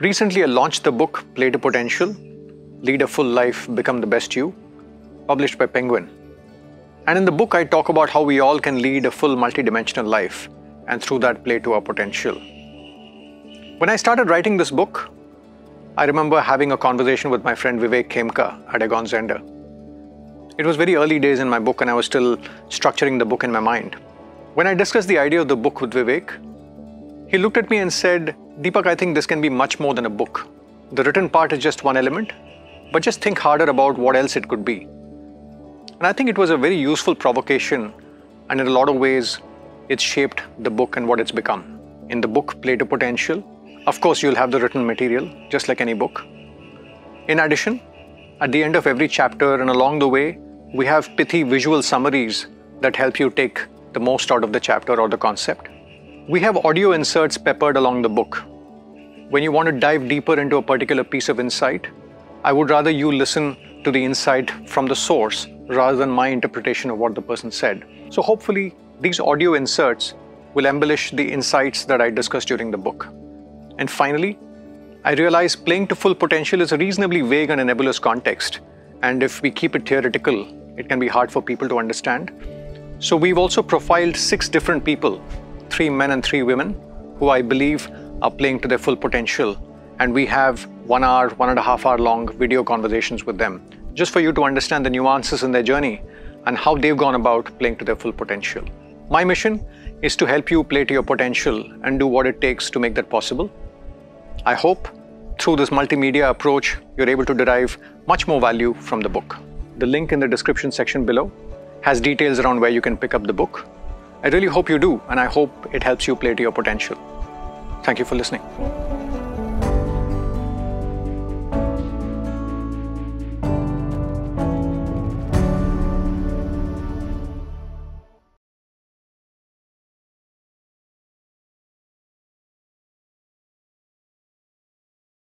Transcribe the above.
Recently, I launched the book Play to Potential Lead a Full Life, Become the Best You, published by Penguin. And in the book, I talk about how we all can lead a full multidimensional life and through that play to our potential. When I started writing this book, I remember having a conversation with my friend Vivek Khemka at Egon Zehnder. It was very early days in my book, and I was still structuring the book in my mind. When I discussed the idea of the book with Vivek, he looked at me and said, Deepak, I think this can be much more than a book. The written part is just one element, but just think harder about what else it could be. And I think it was a very useful provocation, and in a lot of ways, it's shaped the book and what it's become. In the book, Play to Potential, of course, you'll have the written material, just like any book. In addition, at the end of every chapter and along the way, we have pithy visual summaries that help you take the most out of the chapter or the concept. We have audio inserts peppered along the book. When you want to dive deeper into a particular piece of insight, I would rather you listen to the insight from the source rather than my interpretation of what the person said. So, hopefully, these audio inserts will embellish the insights that I discussed during the book. And finally, I realize playing to full potential is a reasonably vague and nebulous context. And if we keep it theoretical, it can be hard for people to understand. So we've also profiled six different people, three men and three women, who I believe are playing to their full potential. And we have one hour, one and a half hour long video conversations with them, just for you to understand the nuances in their journey and how they've gone about playing to their full potential. My mission is to help you play to your potential and do what it takes to make that possible. I hope through this multimedia approach, you're able to derive much more value from the book. The link in the description section below has details around where you can pick up the book. I really hope you do, and I hope it helps you play to your potential. Thank you for listening.